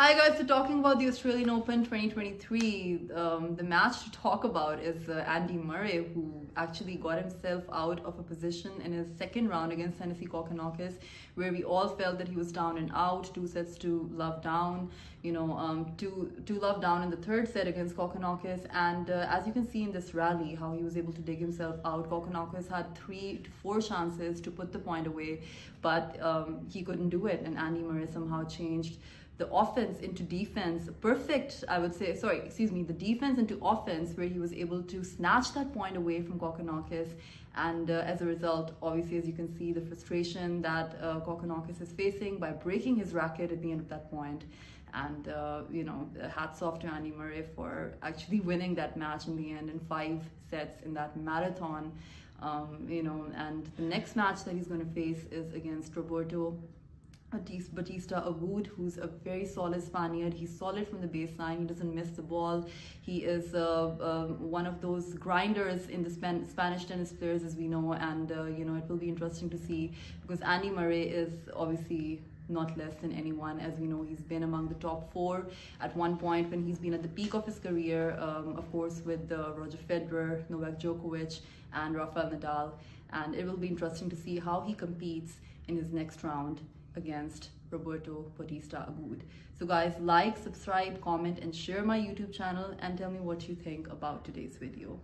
Hi guys, so talking about the Australian Open 2023, um, the match to talk about is uh, Andy Murray, who actually got himself out of a position in his second round against Thanasi Kokkinakis, where we all felt that he was down and out, two sets to love down, you know, um, two, two love down in the third set against Kokkinakis. And uh, as you can see in this rally, how he was able to dig himself out, Kokkinakis had three to four chances to put the point away, but um, he couldn't do it, and Andy Murray somehow changed the offense into defense perfect i would say sorry excuse me the defense into offense where he was able to snatch that point away from Kokkinakis and uh, as a result obviously as you can see the frustration that uh, Kokkinakis is facing by breaking his racket at the end of that point. And uh, you know hats off to Andy Murray for actually winning that match in the end in five sets in that marathon. Um, you know and the next match that he's going to face is against Roberto Bautista Agut, who's a very solid Spaniard. He's solid from the baseline. He doesn't miss the ball. He is uh, um, one of those grinders in the Span Spanish tennis players, as we know. And uh, you know, it will be interesting to see because Andy Murray is obviously not less than anyone. As we know, he's been among the top four at one point when he's been at the peak of his career. Um, of course, with uh, Roger Federer, Novak Djokovic, and Rafael Nadal. And it will be interesting to see how he competes in his next round against Roberto Bautista Agut. So guys, like, subscribe, comment, and share my YouTube channel and tell me what you think about today's video.